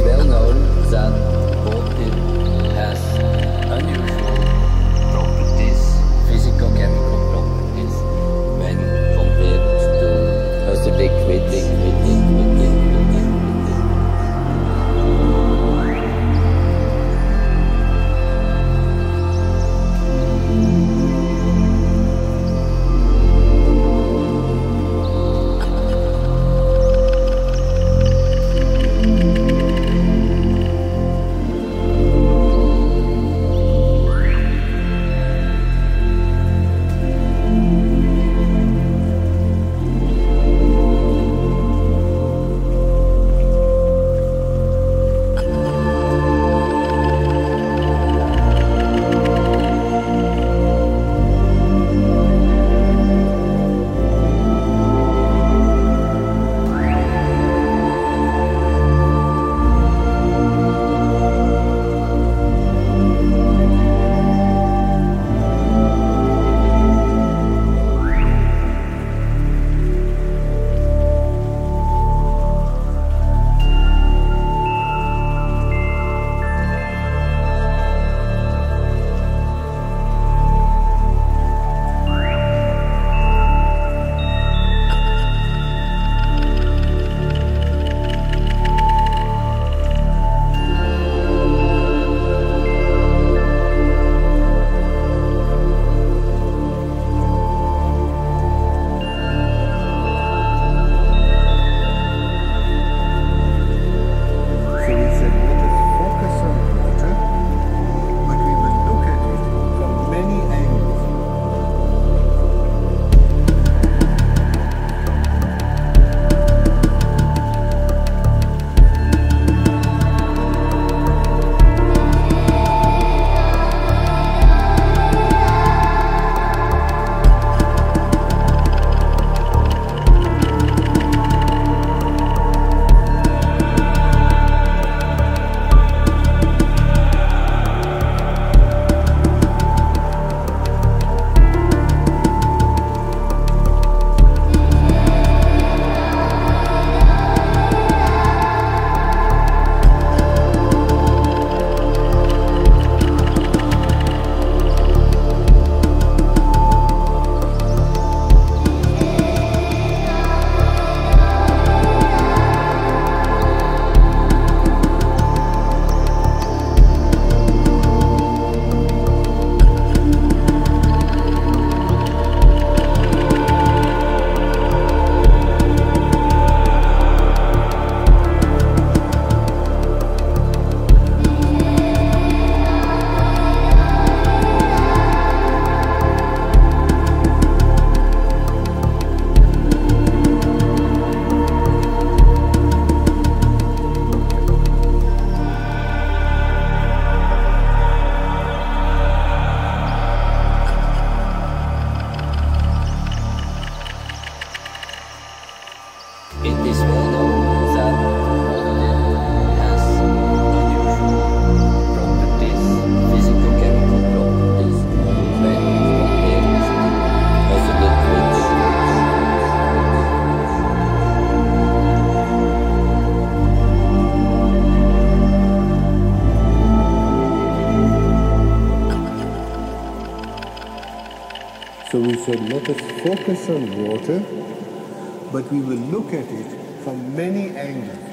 Não. So we said, let us focus on water, but we will look at it from many angles.